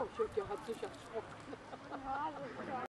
Oh, je vais te rater,